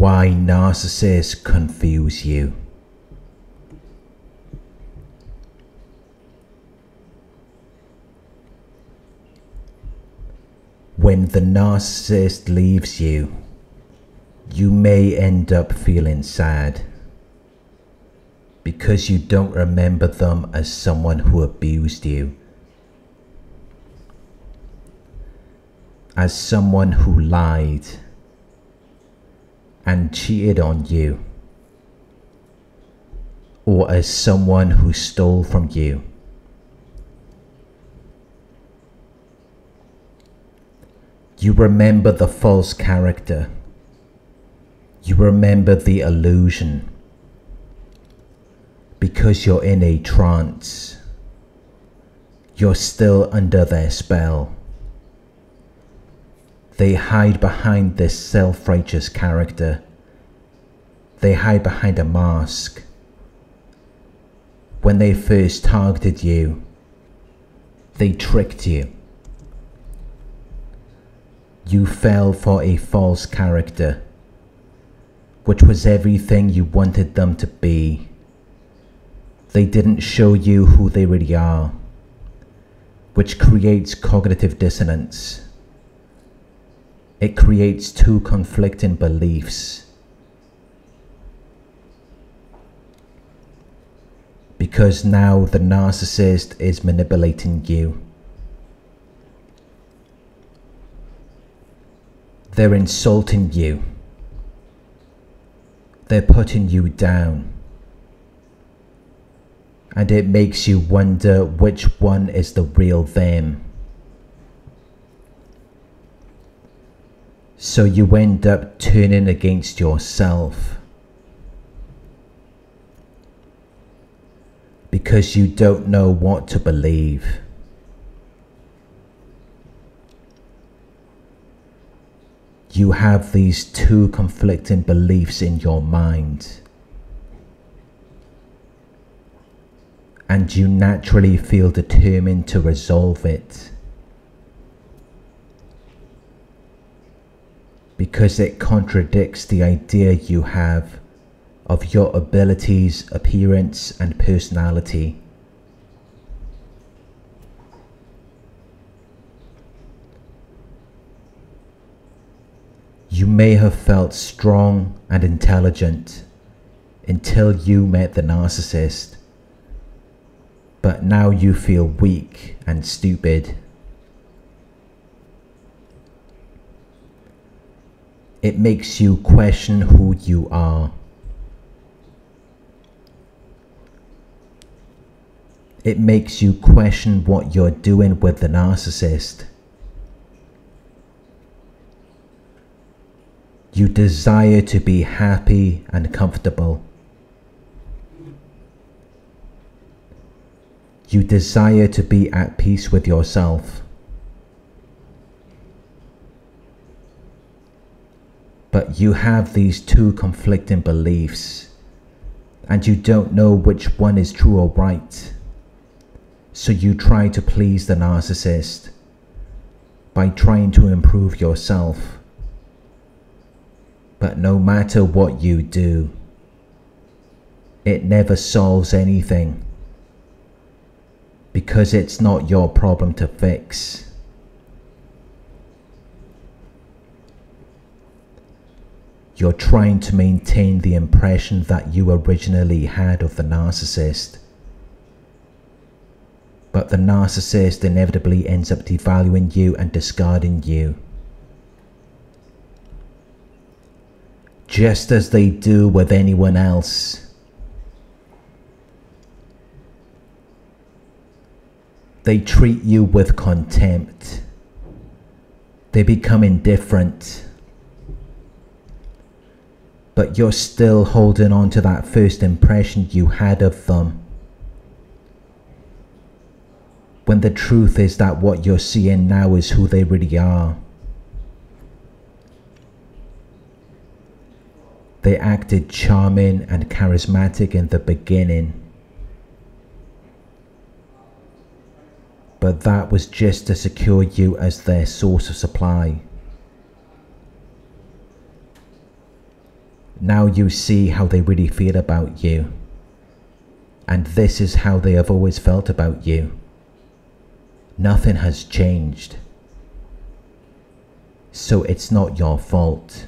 why narcissists confuse you. When the narcissist leaves you, you may end up feeling sad because you don't remember them as someone who abused you, as someone who lied and cheated on you, or as someone who stole from you. You remember the false character. You remember the illusion because you're in a trance. You're still under their spell. They hide behind this self righteous character. They hide behind a mask. When they first targeted you, they tricked you. You fell for a false character, which was everything you wanted them to be. They didn't show you who they really are, which creates cognitive dissonance. It creates two conflicting beliefs. Because now the narcissist is manipulating you. They're insulting you. They're putting you down. And it makes you wonder which one is the real them. So you end up turning against yourself. Because you don't know what to believe. You have these two conflicting beliefs in your mind. And you naturally feel determined to resolve it. Because it contradicts the idea you have of your abilities, appearance, and personality. You may have felt strong and intelligent until you met the narcissist, but now you feel weak and stupid. It makes you question who you are. It makes you question what you're doing with the narcissist. You desire to be happy and comfortable. You desire to be at peace with yourself. But you have these two conflicting beliefs, and you don't know which one is true or right. So you try to please the narcissist by trying to improve yourself. But no matter what you do, it never solves anything because it's not your problem to fix. You're trying to maintain the impression that you originally had of the narcissist. But the narcissist inevitably ends up devaluing you and discarding you. Just as they do with anyone else. They treat you with contempt. They become indifferent but you're still holding on to that first impression you had of them. When the truth is that what you're seeing now is who they really are. They acted charming and charismatic in the beginning. But that was just to secure you as their source of supply. Now you see how they really feel about you. And this is how they have always felt about you. Nothing has changed. So it's not your fault.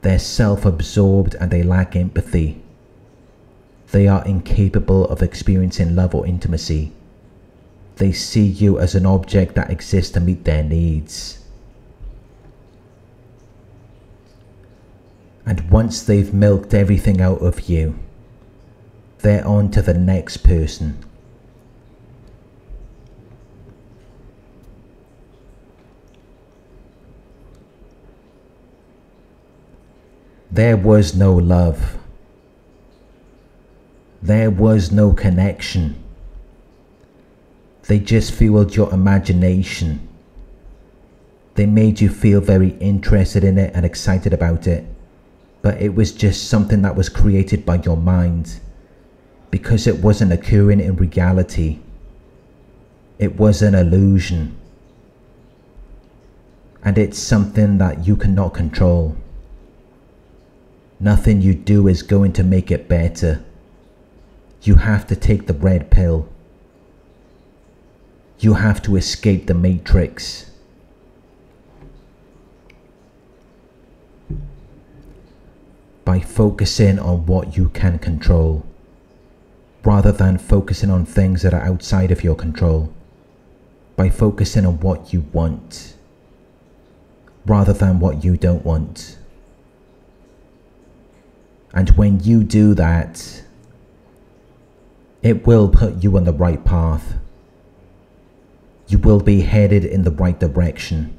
They're self absorbed and they lack empathy. They are incapable of experiencing love or intimacy. They see you as an object that exists to meet their needs. And once they've milked everything out of you, they're on to the next person. There was no love. There was no connection. They just fueled your imagination. They made you feel very interested in it and excited about it but it was just something that was created by your mind because it wasn't occurring in reality. It was an illusion. And it's something that you cannot control. Nothing you do is going to make it better. You have to take the red pill. You have to escape the matrix. By focusing on what you can control, rather than focusing on things that are outside of your control, by focusing on what you want, rather than what you don't want. And when you do that, it will put you on the right path. You will be headed in the right direction.